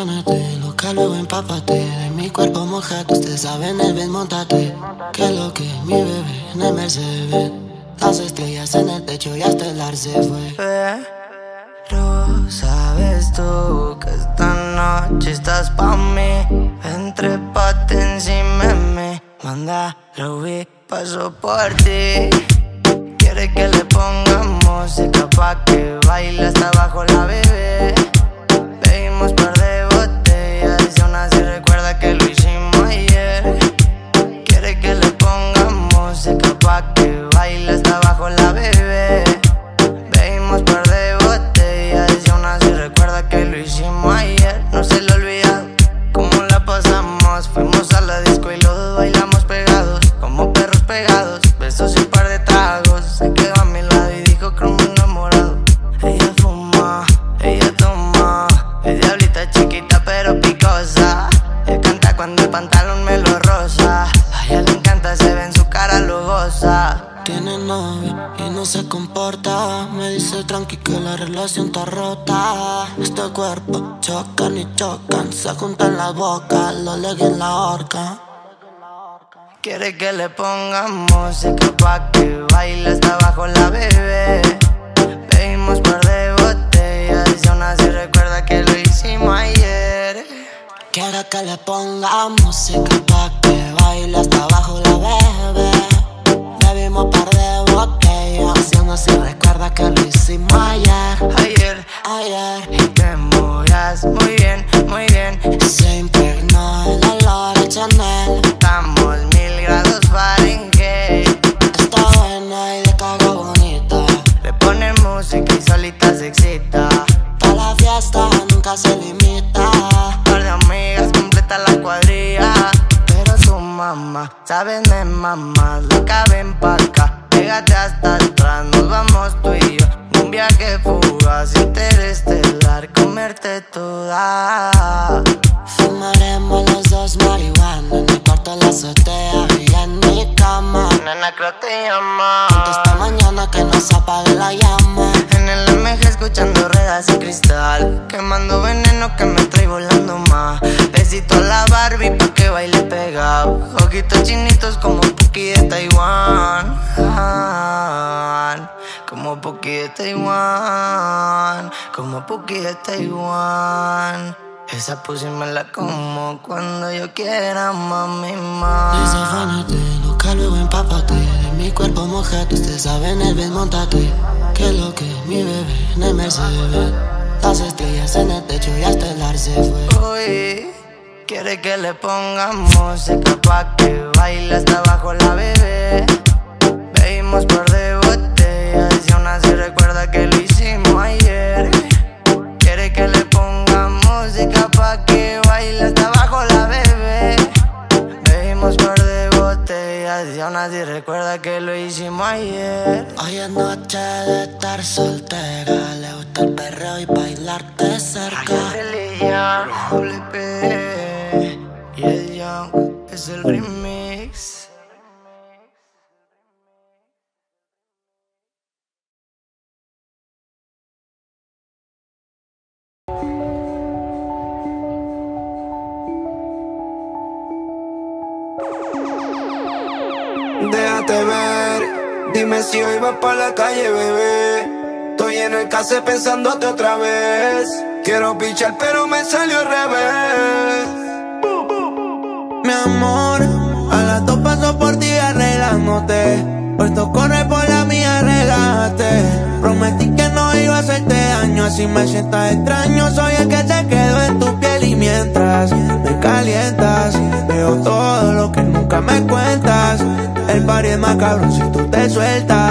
desafánate, loca luego empápate. De mi cuerpo mojado, usted sabe en el montate. Que lo que mi bebé en el Mercedes. Las estrellas en el techo y hasta el arce fue. Pero sabes tú que esta noche estás pa' mí. Entre pate encima de mí. Manda, lo vi, paso por ti. Quiere que le pongamos música pa' que baile hasta abajo la bebé botellas Tiene novio y no se comporta. Me dice tranqui que la relación está rota. Este cuerpo chocan y chocan Se juntan las bocas, lo leguen la horca. Quiere que le pongamos música pa' que baile hasta abajo la bebé. Bebimos par de botellas y aún así recuerda que lo hicimos ayer. Quiero que le ponga música pa' que baile hasta abajo la bebé Bebimos par de botellas. Aún así recuerda que lo hicimos ayer. Ayer, Ayer. Y te movías muy bien, muy bien. Se impregnó el olor a Chanel. Estamos mil grados Fahrenheit. Está buena y de cago bonita. Le ponen música y solita se excita. Pa' la fiesta nunca se limita. Par de amigas completa la cuadrilla mamá, sabes me mamá Loca ven pa' acá, pégate hasta atrás Nos vamos tú y yo. Un viaje fugaz, interestelar Comerte toda. Fumaremos los dos marihuana En el cuarto de la azotea y en mi cama. Nena creo te llama. Esta mañana que no se apague la llama. En el MG escuchando ruedas y cristal Quemando veneno que me trae volando más Besito a la Barbie pa' que baile pegado Ojitos chinitos como Puki de Taiwán. Como Puki de Taiwán. Como Puki de Taiwán. Esa pussy me la como cuando yo quiera, mami, más Desafánate, loca luego empápate. De mi cuerpo mojado, usted sabe en el ven, montate. Que lo que mi bebé en el Mercedes. Las estrellas en el techo y hasta el arce fue Uy, quiere que le pongamos música pa' que baile hasta abajo la bebé. Bebimos par de botellas y aún así recuerda que lo hicimos ayer. Quiere que le pongamos música pa' que baile hasta abajo la bebé. Bebimos par de botellas y aún así recuerda que lo hicimos ayer. Hoy es noche de estar soltera. Le gusta el perreo y bailarte cerca. P y el Young es el remix. Déjate ver, dime si hoy vas pa' la calle, bebé. Estoy en el case pensándote otra vez. Quiero pichar, pero me salió al revés. Arreglándote. Puesto corre por la mía, relájate. Prometí que no iba a hacerte daño, así me sientas extraño. Soy el que se quedó en tu piel y mientras me calientas, veo todo lo que nunca me cuentas. El party es más cabrón si tú te sueltas.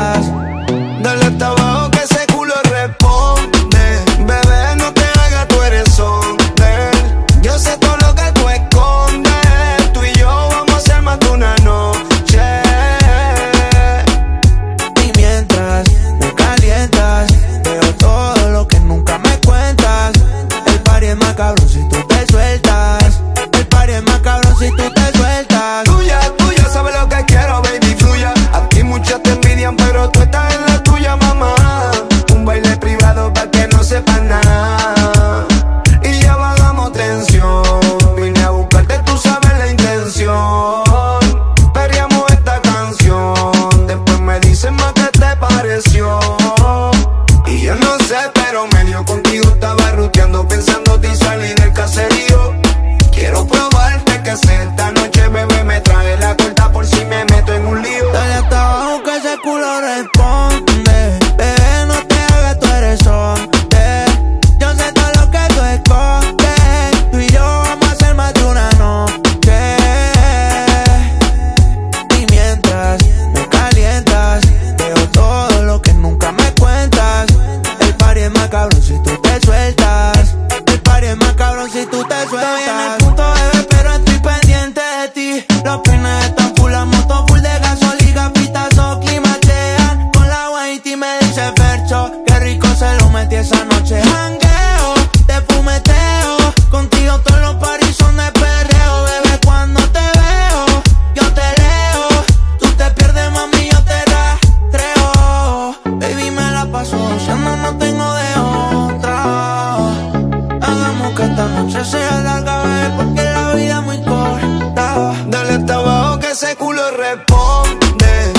ese culo responde.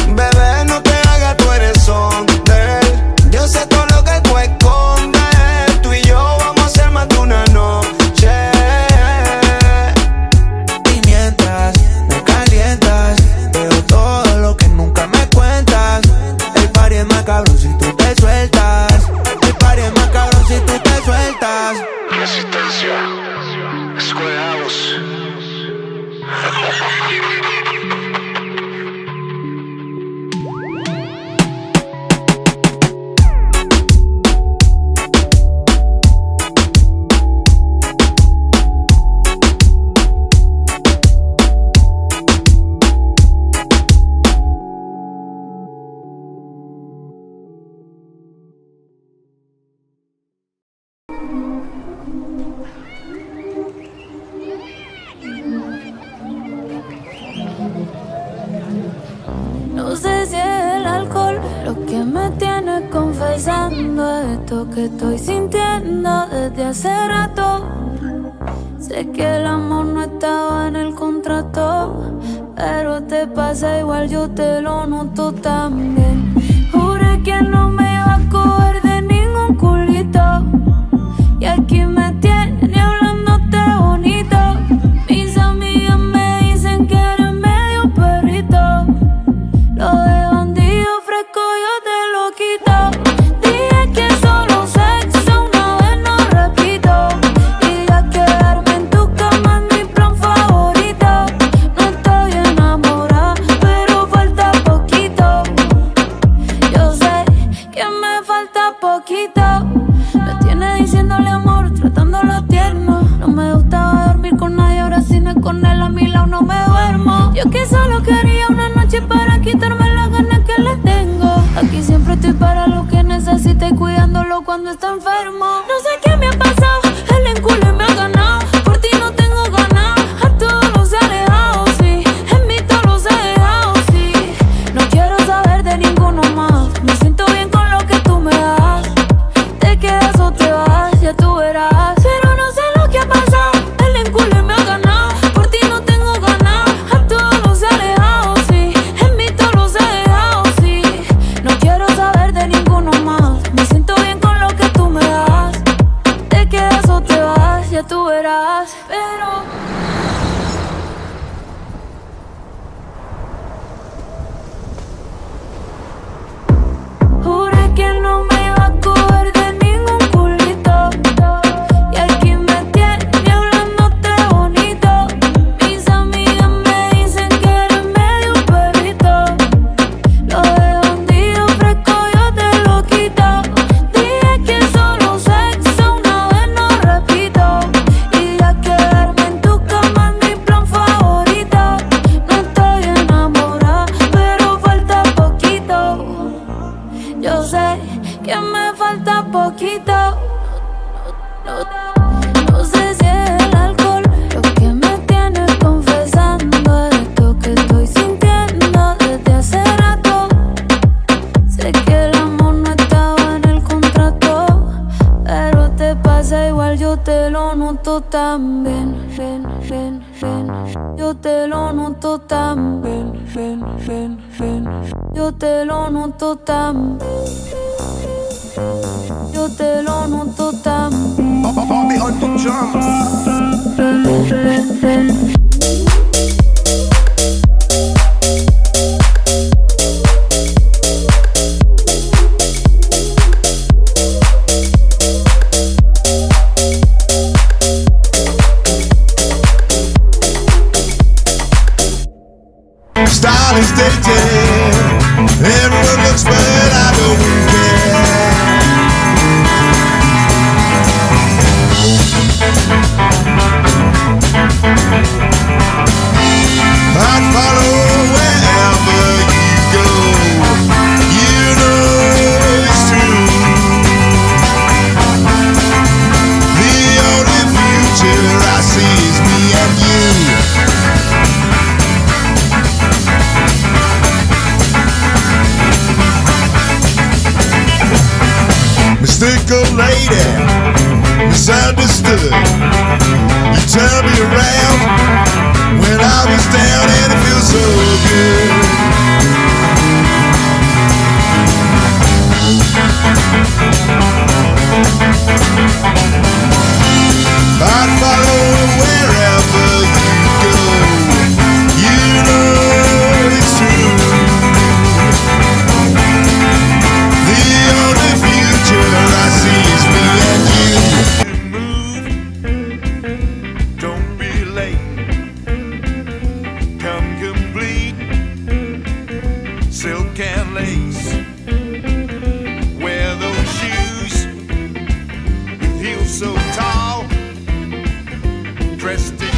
avisando esto que estoy sintiendo desde hace rato. Sé que el amor no estaba en el contrato, pero te pasa igual, yo te lo noto también. no es. drums. sicker lady misunderstood. You turned me around when I was down and it feels so good. tall, dressed